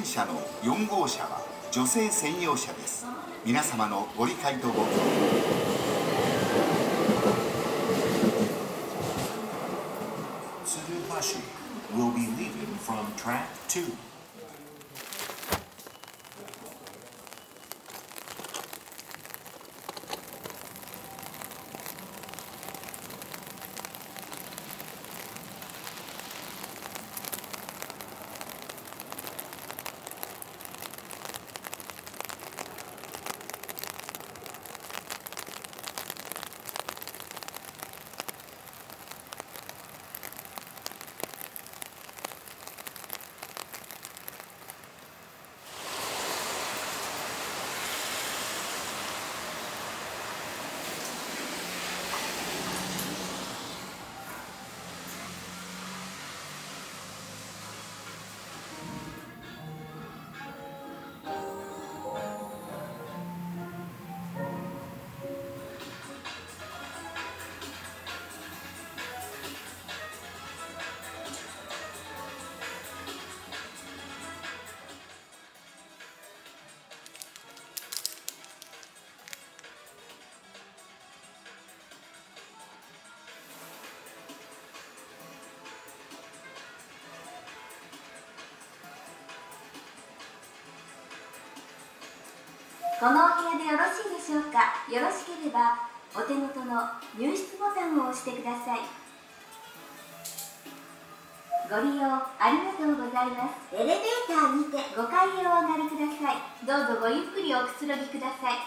電車の4号車は女性専用車です。皆様のご理解とご協力。このお部屋でよろしいでしょうか？よろしければお手元の入室ボタンを押してください。ご利用ありがとうございます。エレベーターにて5階へお上がりください。どうぞごゆっくりおくつろぎください。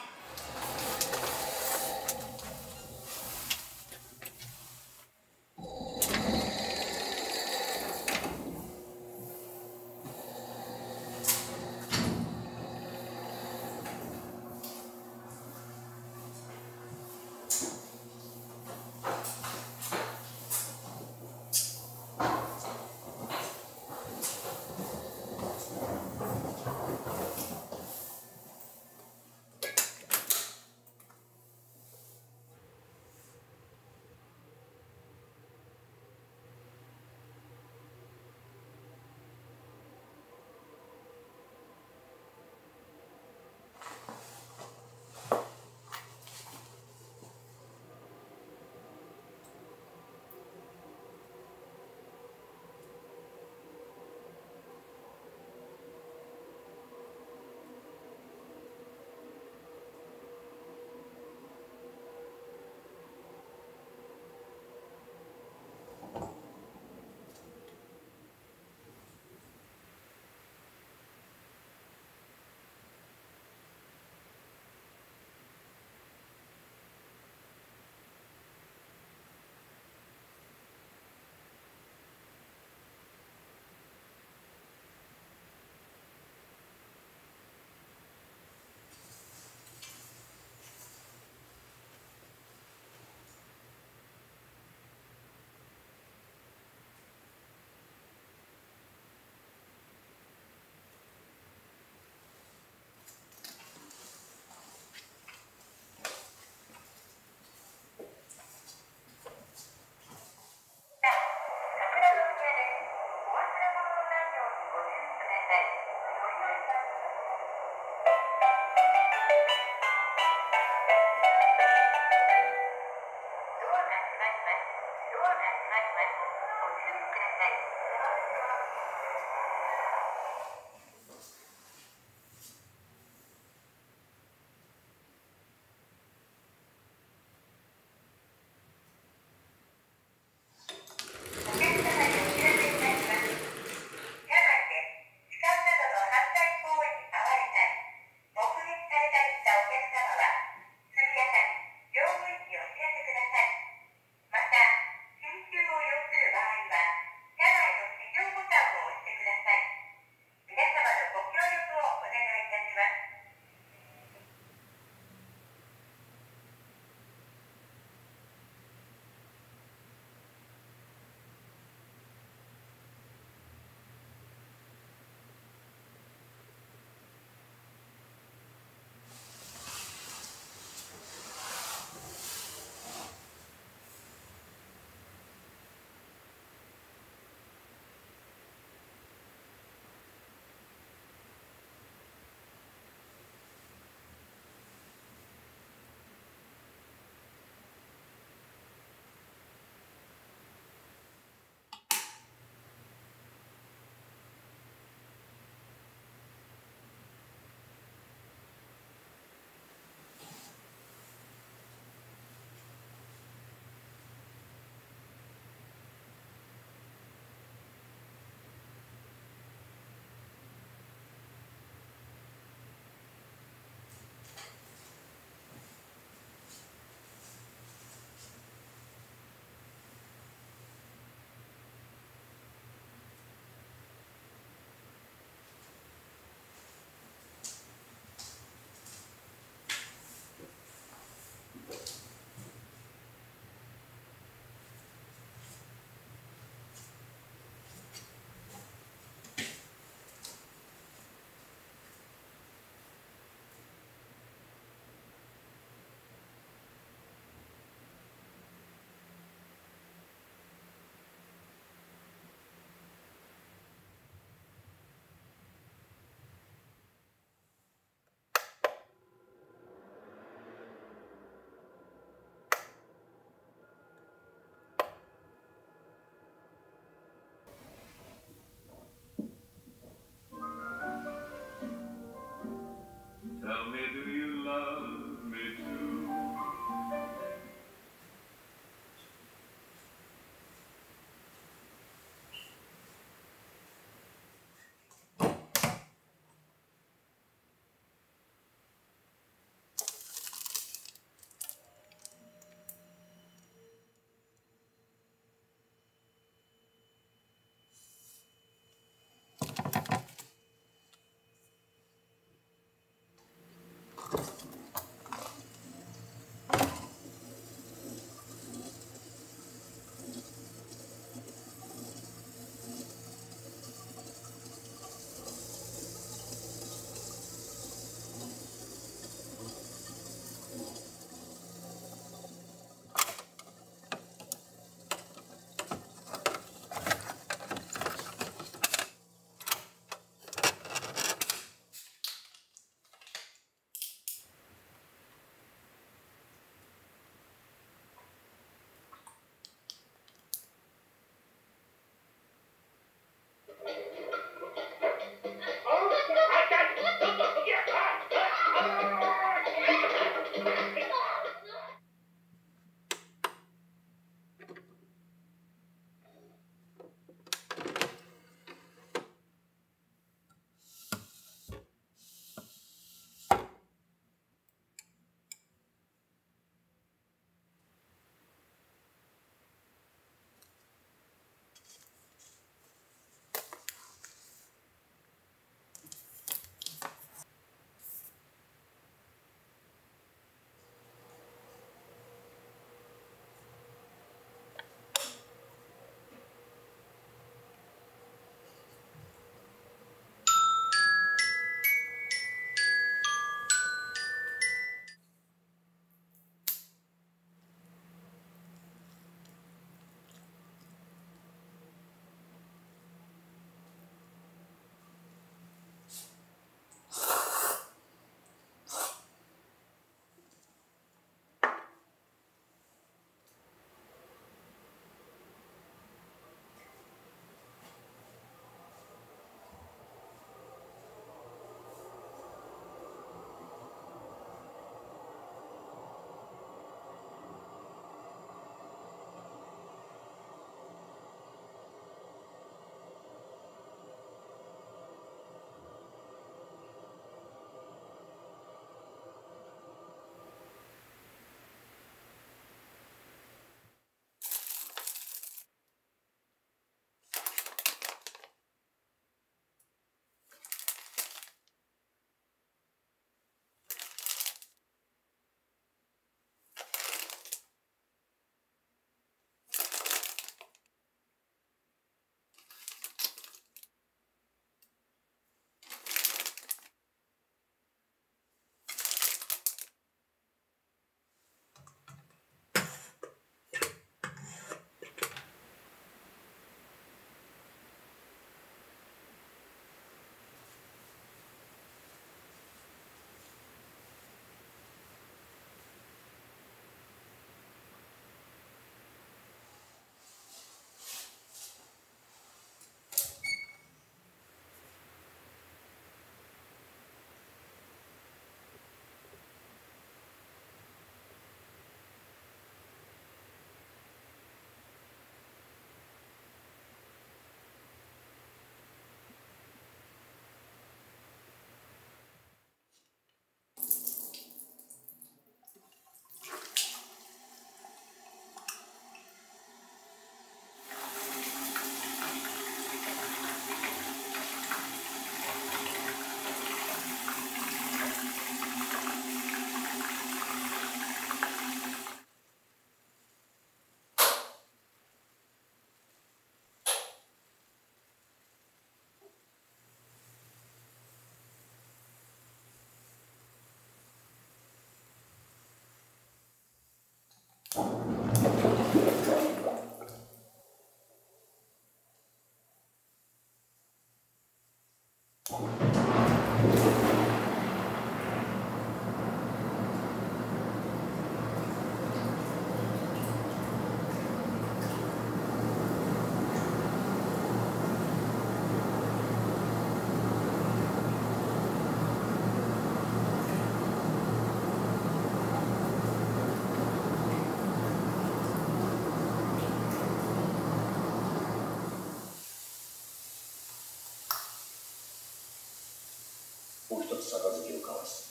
杯を交わす。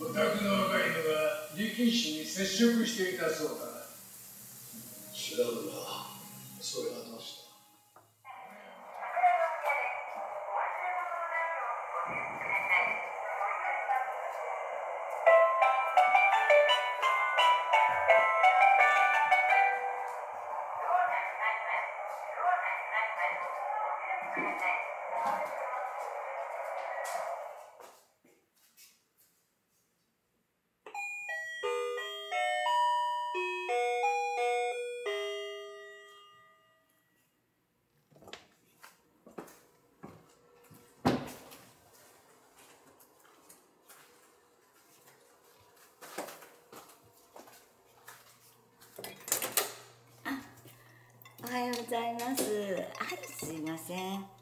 お宅の若いのが力士に接触していたそうだ。なございます。はい、すいません。